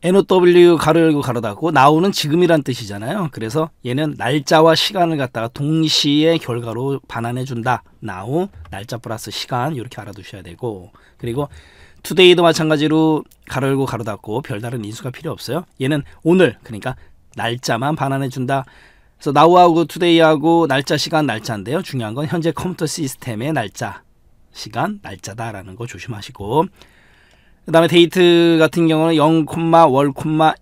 NOW 가로 닫고 나오는 지금이란 뜻이잖아요. 그래서 얘는 날짜와 시간을 갖다가 동시에 결과로 반환해 준다. now 날짜 플러스 시간 이렇게 알아두셔야 되고 그리고 today도 마찬가지로 가로 닫고 별다른 인수가 필요 없어요. 얘는 오늘 그러니까 날짜만 반환해 준다. 그래서 now하고 today하고 날짜 시간 날짜인데요. 중요한 건 현재 컴퓨터 시스템의 날짜 시간 날짜다라는 거 조심하시고 그 다음에 데이트 같은 경우는 0, 월,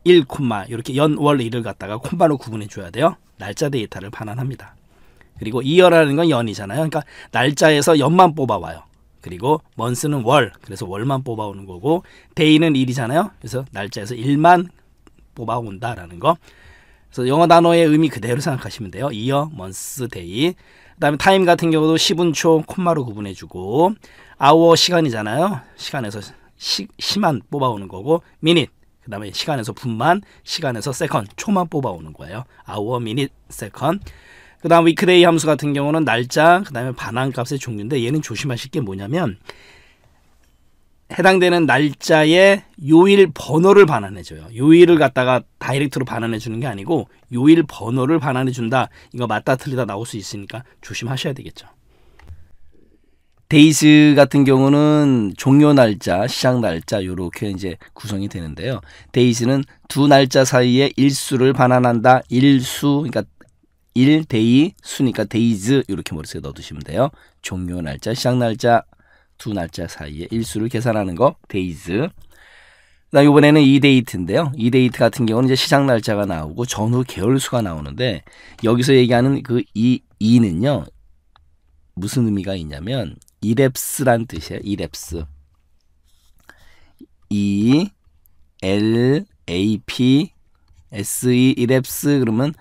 1, 이렇게 연, 월, 일을 갖다가 콤마로 구분해 줘야 돼요. 날짜 데이터를 반환합니다. 그리고 year라는 건 연이잖아요. 그러니까 날짜에서 연만 뽑아와요. 그리고 month는 월, 그래서 월만 뽑아오는 거고 day는 일이잖아요. 그래서 날짜에서 일만 뽑아온다라는 거. 그래서 영어 단어의 의미 그대로 생각하시면 돼요. year, month, day. 그다음에 time 같은 경우도 시, 분, 초 콤마로 구분해 주고 아워 시간이잖아요. 시간에서 시, 시만 뽑아오는 거고 minute 그 다음에 시간에서 분만 시간에서 second 초만 뽑아오는 거예요 minute second 그 다음 weekday 함수 같은 경우는 날짜 그 다음에 반환값의 종류인데 얘는 조심하실 게 뭐냐면 해당되는 날짜의 요일 번호를 반환해줘요. 요일을 갖다가 direct로 반환해주는 게 아니고 요일 번호를 반환해준다. 이거 맞다 틀리다 나올 수 있으니까 조심하셔야 되겠죠. days 같은 경우는 종료 날짜, 시작 날짜 요렇게 이제 구성이 되는데요. days는 두 날짜 사이에 일수를 반환한다. 일수 그러니까 일 day 수니까 days 이렇게 머릿속에 넣어두시면 돼요. 종료 날짜, 시작 날짜 두 날짜 사이에 일수를 계산하는 거 days. 자 이번에는 EDATE인데요. EDATE 같은 경우는 이제 시작 날짜가 나오고 전후 개월 수가 나오는데 여기서 얘기하는 그 이 이는요 무슨 의미가 있냐면 이랩스란 뜻이에요. 이랩스. E L A P S E 이랩스 그러면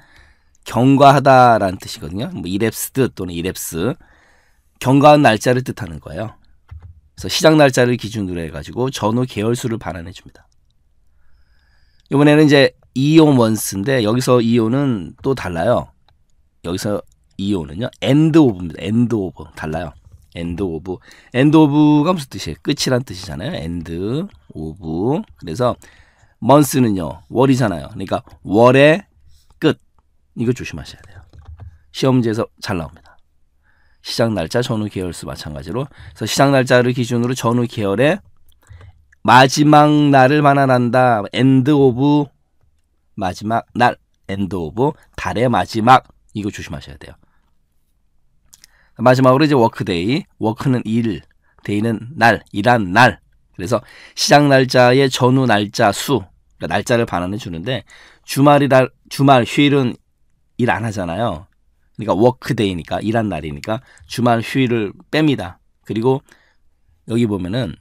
경과하다라는 뜻이거든요. 뭐 이랩스 또는 이랩스 경과한 날짜를 뜻하는 거예요. 그래서 시작 날짜를 기준으로 해가지고 전후 계열 수를 반환해 줍니다. 이번에는 이제 EOMONTH인데 여기서 EO는 또 달라요. 여기서 EO는요 end of입니다. end of 달라요. end of end of가 무슨 뜻이에요? 끝이란 뜻이잖아요. end of 그래서 month는요 월이잖아요. 그러니까 월의 끝 이거 조심하셔야 돼요. 시험 문제에서 잘 나옵니다. 시작 날짜 전후 개월 수 마찬가지로 그래서 시작 날짜를 기준으로 전후 개월의 마지막 날을 반환한다. end of 마지막 날 end of 달의 마지막 이거 조심하셔야 돼요. 마지막으로 이제 workday. work는 일, day는 날, 일한 날. 그래서 시작 날짜의 전후 날짜 수, 그러니까 날짜를 반환해 주는데 주말이라 주말 휴일은 일 안 하잖아요. 그러니까 workday니까 일한 날이니까 주말 휴일을 뺍니다. 그리고 여기 보면은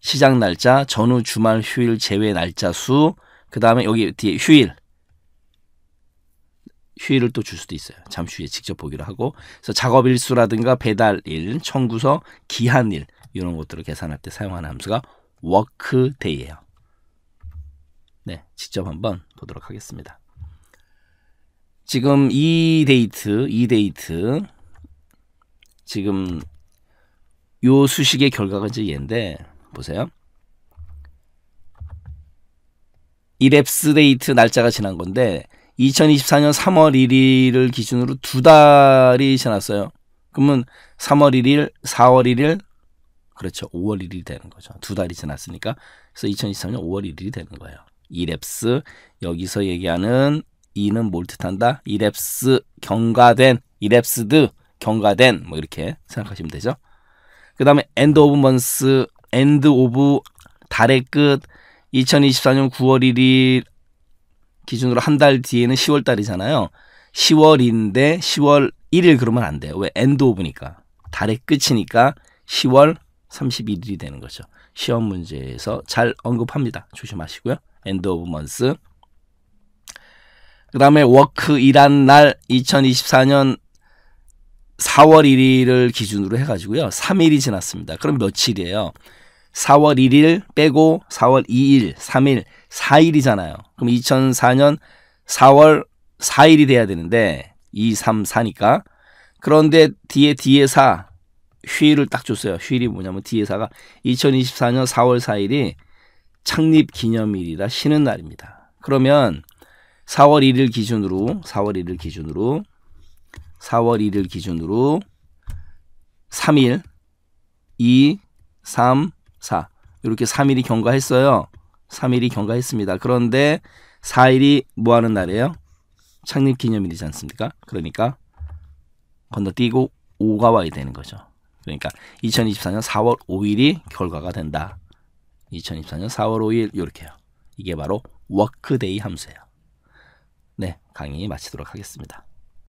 시작 날짜, 전후 주말 휴일 제외 날짜 수, 그 다음에 여기 뒤에 휴일 휴일을 또 줄 수도 있어요. 잠시 후에 직접 보기로 하고. 그래서 작업 일수라든가 배달 일, 청구서, 기한 일 이런 것들을 계산할 때 사용하는 함수가 workday예요. 네, 직접 한번 보도록 하겠습니다. 지금 EDATE, EDATE 지금 요 수식의 결과가 이제 얘인데 보세요. 이랩스 데이트 날짜가 지난 건데 2024년 3월 1일을 기준으로 두 달이 지났어요. 그러면 3월 1일, 4월 1일, 그렇죠. 5월 1일이 되는 거죠. 두 달이 지났으니까. 그래서 2023년 5월 1일이 되는 거예요. 이랩스 여기서 얘기하는 이는 뭘 뜻한다? 이랩스 경과된, 이랩스드 경과된 뭐 이렇게 생각하시면 되죠. 그 다음에 end of month, end of 달의 끝 2024년 9월 1일 기준으로 한 달 뒤에는 10월 달이잖아요. 10월인데 10월 1일 그러면 안 돼요. 왜? end of니까. 달의 끝이니까 10월 31일이 되는 거죠. 시험 문제에서 잘 언급합니다. 조심하시고요. end of month. 그 다음에 work 일한 날 2024년 4월 1일을 기준으로 해가지고요. 3일이 지났습니다. 그럼 며칠이에요? 4월 1일 빼고 4월 2일, 3일, 4일이잖아요. 그럼 2004년 4월 4일이 돼야 되는데 2, 3, 4니까 그런데 뒤에 뒤에 4 휴일을 딱 줬어요. 휴일이 뭐냐면 뒤에 4가 2024년 4월 4일이 창립 기념일이라 쉬는 날입니다. 그러면 4월 1일 기준으로 4월 1일 기준으로 4월 1일 기준으로 3일 2 3 4 이렇게 3일이 경과했어요. 3일이 경과했습니다. 그런데 4일이 뭐 하는 날이에요? 창립 기념일이지 않습니까? 그러니까 건너뛰고 5가 와야 되는 거죠. 그러니까 2024년 4월 5일이 결과가 된다. 2024년 4월 5일 이렇게요. 이게 바로 workday 함수예요. 네, 강의 마치도록 하겠습니다.